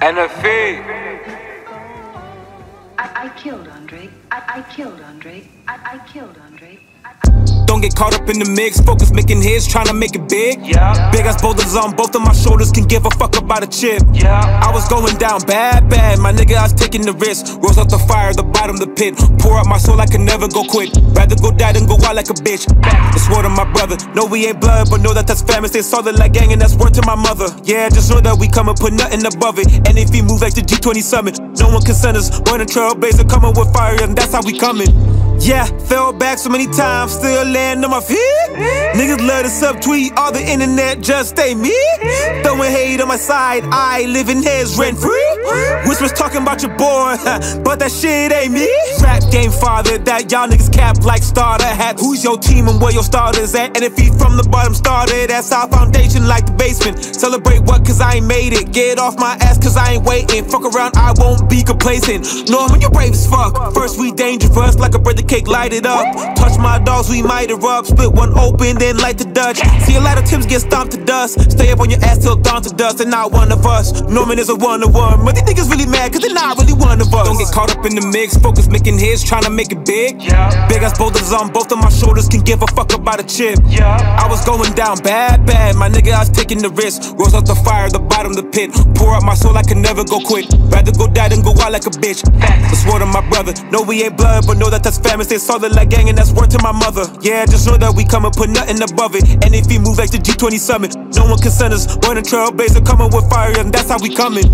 NFA. I, I killed Andre. I, I killed Andre. I, I killed Andre. Don't get caught up in the mix. Focus making hits, trying to make it big. Yeah. Big ass boulders on both of my shoulders. Can give a fuck about a chip. Yeah. I was going down bad, bad. My nigga, I was taking the risk. Rose out the fire, the bottom, the pit. Pour out my soul, I can never go quick. Rather go die than go out like a bitch. It's word of my brother. No, we ain't blood, but know that that's family. Stay solid like gang, and that's word to my mother. Yeah, just know that we come and put nothing above it. And if we move like the G20 summit, no one can send us. A trailblazer, coming with fire, and that's how we coming. Yeah, fell back so many times, still land on my feet. Niggas love to subtweet all the internet, just stay me. Throwing hate on my side, I live in his rent free. Whispers talking about your boy, but that shit ain't me. Rap game father, that y'all niggas cap like starter hat. Who's your team and where your starters at? And if he from the bottom started, that's our foundation like the basement. Celebrate what, cause I ain't made it. Get off my ass, cause I ain't waiting. Fuck around, I won't be complacent. Norman, you brave as fuck. First, we dangerous like a birthday cake, light it up. Touch my dogs, we might erupt. Split one open, then light the Dutch. See a lot of Tims get stomped to dust. Stay up on your ass till dawn to dust, and not one of us. Norman is a one of one. These niggas really mad, cause they're not really one of us. Don't get caught up in the mix. Focus making hits, trying to make it big. Yeah. Big ass boulders on both of my shoulders. Can give a fuck about a chip. Yeah. I was going down bad, bad. My nigga, I was taking the risk. Rose out the fire, the bottom, the pit. Pour out my soul, I can never go quit. Rather go die than go out like a bitch. I sword to my brother. No, we ain't blood, but know that that's family. Stay solid like gang, and that's word to my mother. Yeah, just know that we come and put nothing above it. And if we move like the G20 summit, no one can send us. A trailblazer, coming with fire, and that's how we coming.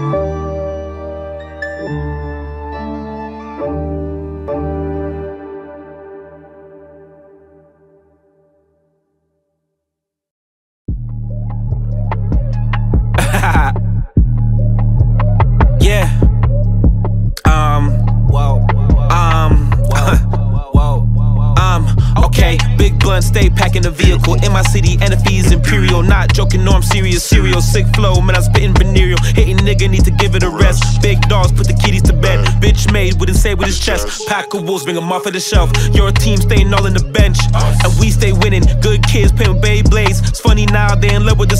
Yeah. Stay packing the vehicle in my city, and the fees imperial. Not joking, no, I'm serious. Serial, sick flow, man, I'm spitting venereal. Hitting nigga, need to give it a rest. Big dogs, put the kitties to bed. Bitch made, wouldn't say with his chest. Pack of wolves, bring 'em off of the shelf. Your team staying all in the bench, and we stay winning. Good kids playing Beyblades. It's funny now, they in love with the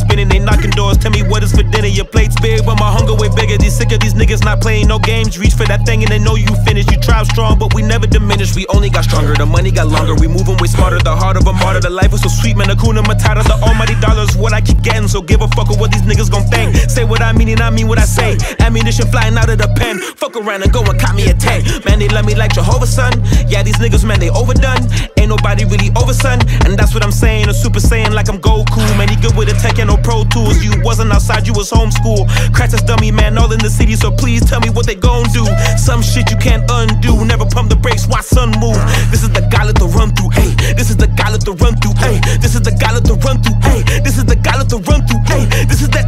dinner. Your plate's big, but my hunger way bigger. These sick of these niggas not playing no games. Reach for that thing and they know you finished. You try strong, but we never diminish. We only got stronger. The money got longer. We moving way smarter. The heart of a martyr. The life was so sweet, man. Akuna Matata. The almighty dollars, what I keep getting. So give a fuck with what these niggas gon' think. Say what I mean and I mean what I say. Ammunition flying out of the pen. Fuck around and go and cop me a tank. Man, they love me like Jehovah's son. Yeah, these niggas, man, they overdone. Ain't nobody really over, son. And that's what I'm saying. A super saiyan like I'm Goku side, you was homeschool. Crash this dummy, man, all in the city, so please tell me what they gon' do. Some shit you can't undo. Never pump the brakes, watch sun move. This is the guy let the run through, hey. This is the guy let the run through, hey. This is the guy let the run through, hey. This is the guy let the run through, hey. This is the